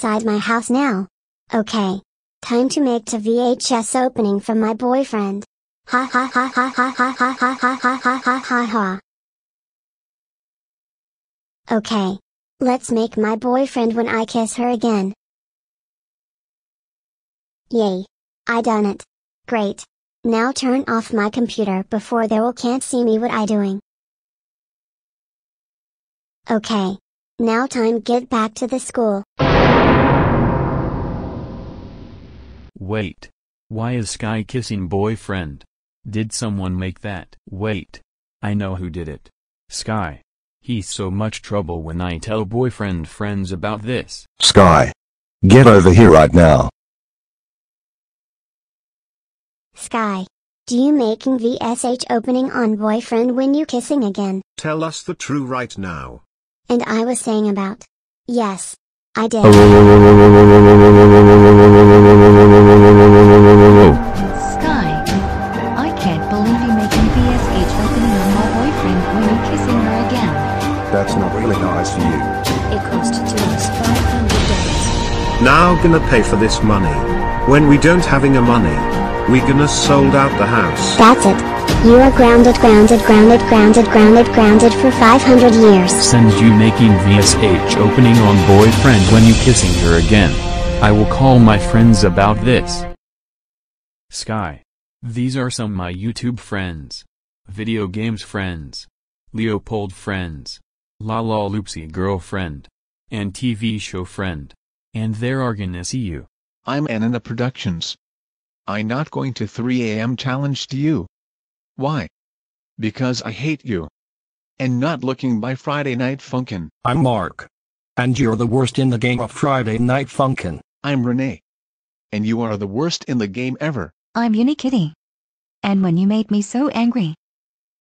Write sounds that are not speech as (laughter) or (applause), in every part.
inside my house now. Okay. Time to make the VHS opening from my boyfriend. Ha ha ha ha ha ha ha ha ha ha ha ha ha. Okay. Let's make my boyfriend when I kiss her again. Yay. I done it. Great. Now turn off my computer before they will can't see me what I doing. Okay. Now time get back to the school. Wait. Why is Sky kissing boyfriend? Did someone make that? Wait. I know who did it. Sky. He's so much trouble when I tell boyfriend friends about this. Sky. Get over here right now. Sky. Do you making VSH opening on boyfriend when you kissing again? Tell us the true right now. And I was saying about. Yes. I did. (laughs) It cost us $500. Now gonna pay for this money. When we don't having a money, we gonna sold out the house. That's it. You are grounded, grounded, grounded, grounded, grounded, grounded for 500 years. Send you making VSH opening on boyfriend when you kissing her again. I will call my friends about this. Sky. These are some my YouTube friends. Video games friends. Leopold friends. Lalaloopsy girlfriend. And TV show friend. And they're are gonna see you. I'm Anana Productions. I not going to 3am challenge to you. Why? Because I hate you. And not looking by Friday Night Funkin'. I'm Mark. And you're the worst in the game of Friday Night Funkin'. I'm Renee. And you are the worst in the game ever. I'm Unikitty. And when you made me so angry,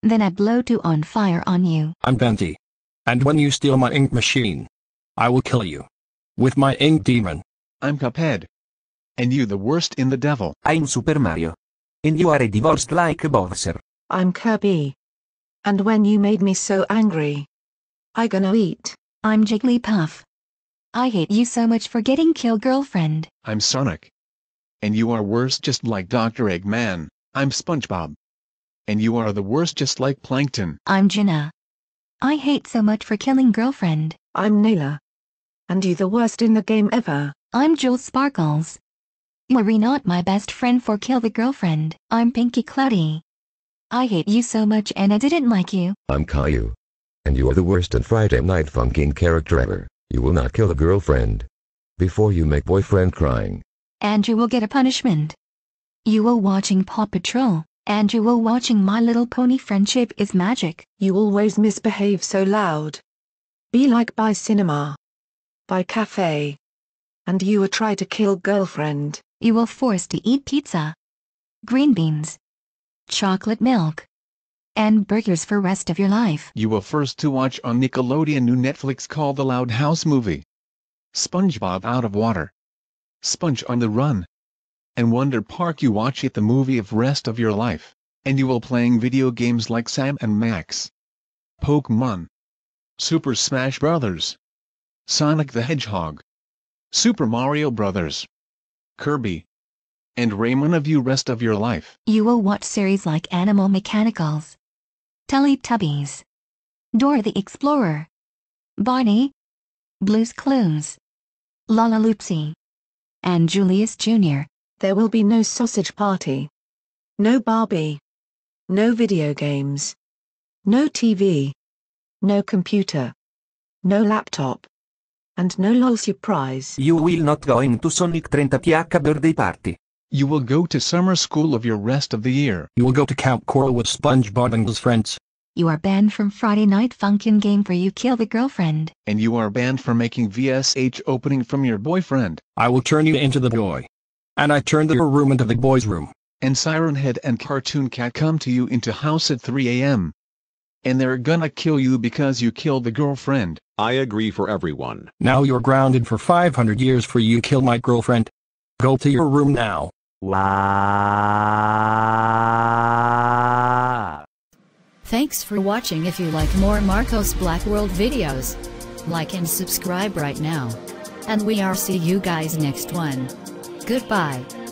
then I blow to on fire on you. I'm Bendy. And when you steal my ink machine, I will kill you. With my ink demon. I'm Cuphead. And you the worst in the devil. I'm Super Mario. And you are a divorced like Bowser. I'm Kirby. And when you made me so angry, I gonna eat. I'm Jigglypuff. I hate you so much for getting killed girlfriend. I'm Sonic. And you are worse just like Dr. Eggman. I'm SpongeBob. And you are the worst just like Plankton. I'm Jenna. I hate so much for killing girlfriend. I'm Nayla. And you the worst in the game ever. I'm Jules Sparkles. You are not my best friend for kill the girlfriend. I'm Pinky Cloudy. I hate you so much and I didn't like you. I'm Caillou. And you are the worst and Friday Night Funkin' character ever. You will not kill a girlfriend. Before you make boyfriend crying. And you will get a punishment. You will watching Paw Patrol, and you will watching My Little Pony Friendship is Magic. You always misbehave so loud. Be like by cinema. By cafe. And you will try to kill girlfriend. You will force to eat pizza, green beans, chocolate milk, and burgers for rest of your life. You will first to watch on Nickelodeon new Netflix called The Loud House Movie. SpongeBob Out of Water. Sponge on the Run. And Wonder Park you watch it the movie of rest of your life. And you will playing video games like Sam and Max. Pokemon. Super Smash Brothers. Sonic the Hedgehog. Super Mario Brothers. Kirby. And Rayman of you rest of your life. You will watch series like Animal Mechanicals, Teletubbies, Dora the Explorer, Barney, Blue's Clues, Lalaloopsy, and Julius Jr. There will be no sausage party. No Barbie. No video games. No TV. No computer. No laptop. And no LOL surprise. You will not go into Sonic 30th birthday party. You will go to summer school of your rest of the year. You will go to Camp Coral with SpongeBob and his friends. You are banned from Friday Night Funkin' game for you kill the girlfriend. And you are banned for making VSH opening from your boyfriend. I will turn you into the boy. And I turn the room into the boy's room. And Siren Head and Cartoon Cat come to you into house at 3 a.m. And they're gonna kill you because you killed the girlfriend. I agree for everyone. Now you're grounded for 500 years for you kill my girlfriend. Go to your room now. Wow. Thanks for watching if you like more Marcos Black World videos. Like and subscribe right now. and we are see you guys next one. Goodbye.